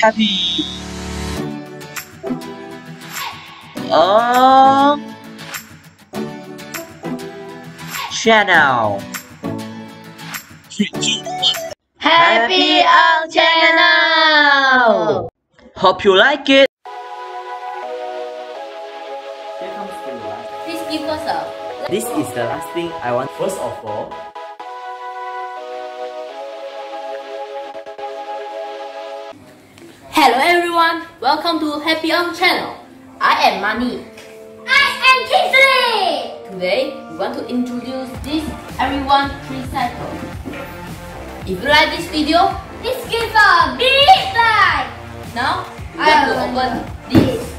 happy Ng channel. Happy Ng channel. Hope you like it. Here comes the last. Please give us a. This is the last thing I want. First of all, Hello everyone, welcome to Happy Ng channel. I am Mani. I am Kingsley! Today we want to introduce this everyone tricycle. If you like this video, Please give a big like! now I to open this.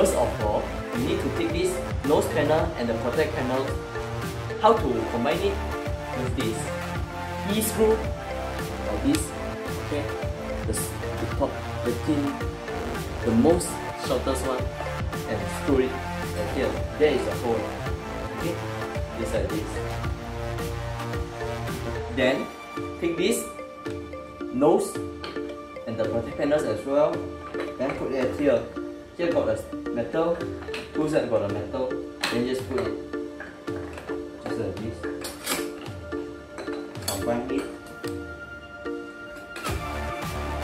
First of all, you need to take this nose panel and the protect panel. How to combine it with this E screw or this, okay? The, the top, the thin, the most shortest one, and screw it right here. There is a hole, okay? Just like this. Then take this nose and the protect panels as well. Then put it here. Here got the metal, two side got the metal. Then just put it just like this. Combine it.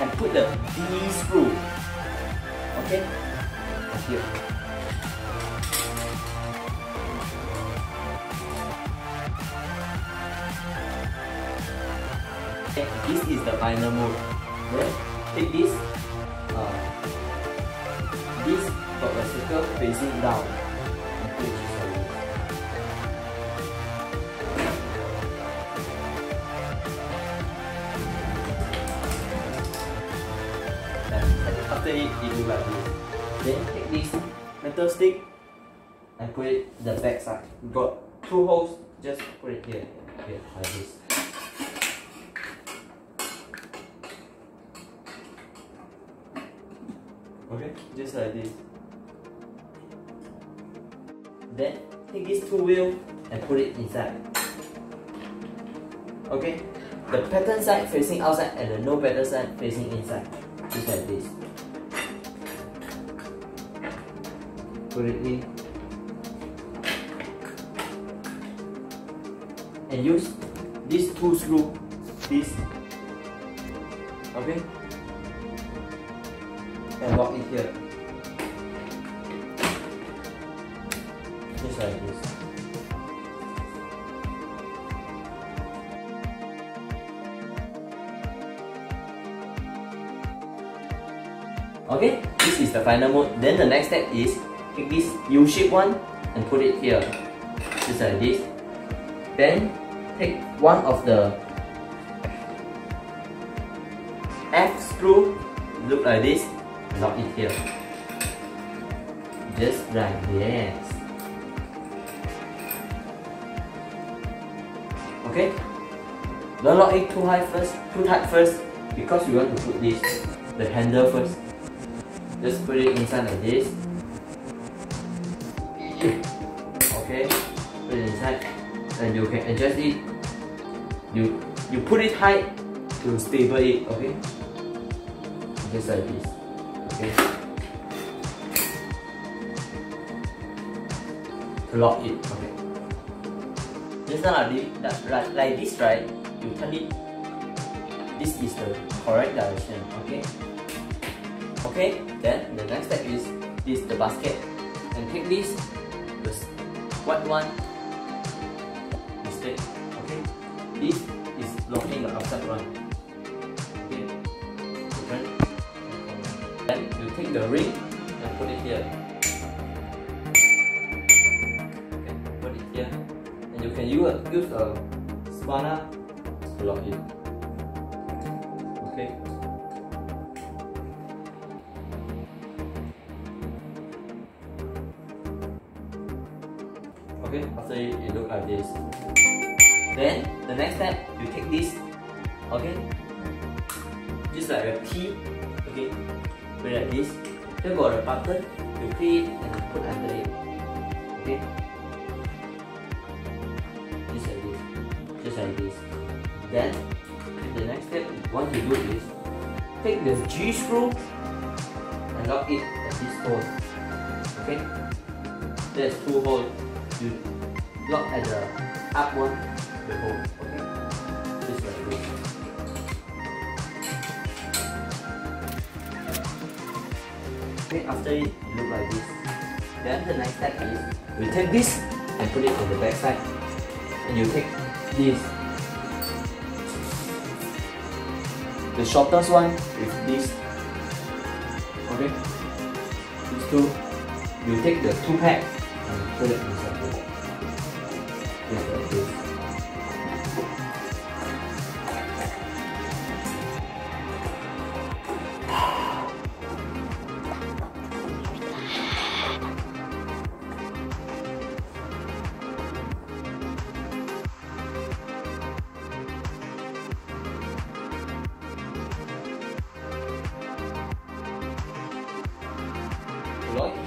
And put the D screw. Okay? Here. Okay, this is the final mode. Then take this. Got circle facing down. After it, you do like this. Then take this metal stick and put it the back side. You got two holes, just put it here, here like this. Okay, just like this. Then take these two wheel and put it inside. Okay, the pattern side facing outside and the no pattern side facing inside. Just like this. Put it in. And use these two screw. This. Okay and lock it here. Okay, this is the final mode. Then the next step is take this U-shaped one and put it here. Just like this. Then take one of the F screw, look like this, lock it here. Just like this. Okay? Don't lock it too high first, too tight first, because we want to put this, the handle first. Just put it inside like this. Okay? Put it inside. And you can adjust it. You you put it high to stable it, okay? Just like this. Okay. To lock it. Okay. Just like, like this, right? You turn it. This is the correct direction. Okay. Okay. Then the next step is this the basket, and take this this white one instead. Okay, this is locking the outside one. Okay, different. Then you take the ring and put it here. Okay, put it here, and you can use a, use a spanner to lock it. Okay. After it, look like this. Then the next step, you take this, okay, just like a T, okay, put like this. Then got a button, you click and put under it, okay. Just like this, just like this. Then the next step, what you do is take the G screw and lock it at this hole, okay. There's two holes you lock at the up one, the hole, okay? Just like this. Okay, after it, it look like this. Then the next step is, we take this and put it on the back side. And you take this. The shortest one with this. Okay? These two. You take the two pack and put it inside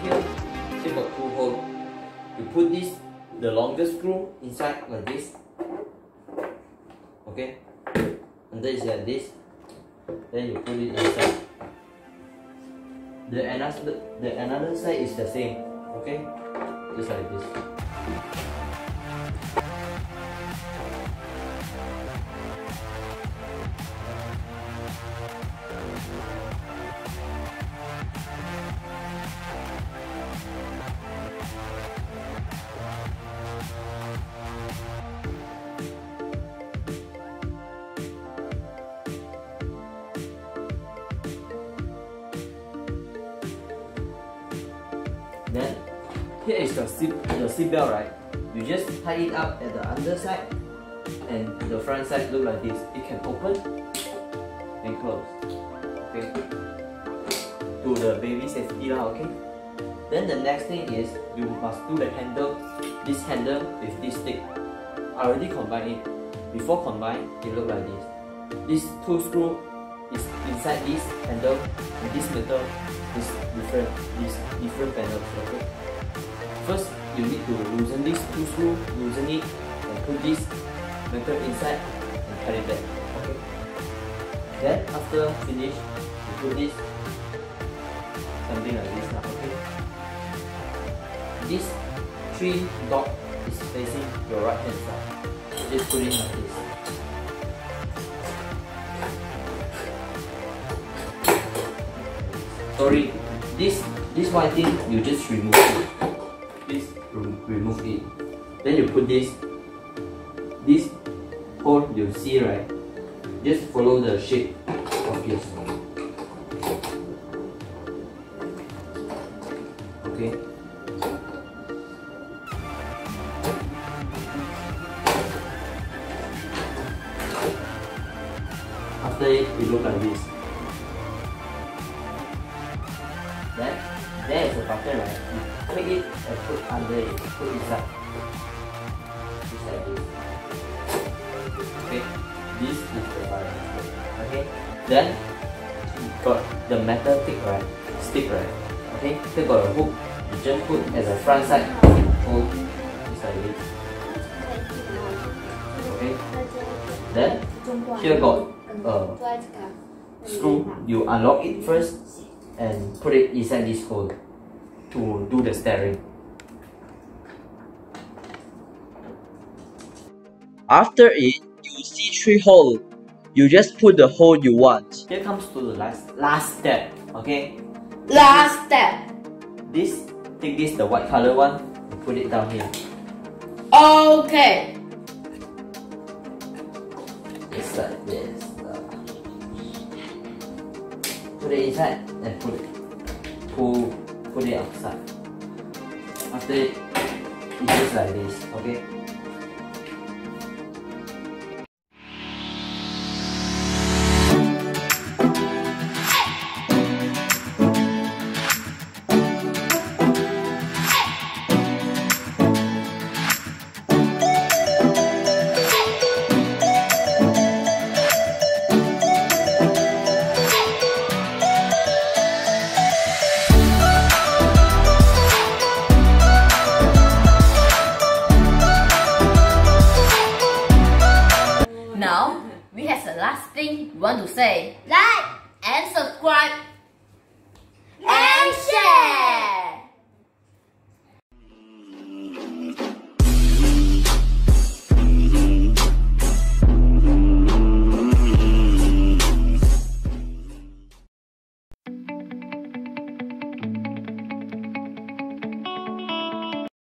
here. Two hole. You put this, the longest screw inside like this. Okay? And then it's like this. Then you put it inside. The another, the another side is the same. Okay? Just like this. Here is your seat your seat belt, right? You just tie it up at the underside and the front side look like this. It can open and close. Okay. To the baby safety lah, okay? Then the next thing is you must do the handle, this handle with this stick. I already combined it. Before combine, it look like this. This two screw is inside this handle and this metal is different, this different panels, okay? First, you need to loosen this two screw, loosen it, and put this metal inside and cut it back, okay? Then after finish, you put this something like this now, okay? This three dot is facing your right hand side. Just put it like this. Sorry, this this white thing you just remove it. Remove it. Then you put this this hole you see right. Just follow the shape of. Okay. Button right. You click it and put under it, put inside. Just like this. Okay. This is the fire. Okay. Then got the metal stick right, stick right. Okay. Then got a hook. You just put as a front side. Hold just like this. Okay. Then here got a screw. You unlock it first and put it inside this hole to do the steering. After it, you see three hole. You just put the hole you want. Here comes to the last last step. Okay, Last step. this take this the white color one, and put put it down here. Okay. It's like this. Uh, put it inside and put it. Pull, put it outside. After it, it's just like this, okay?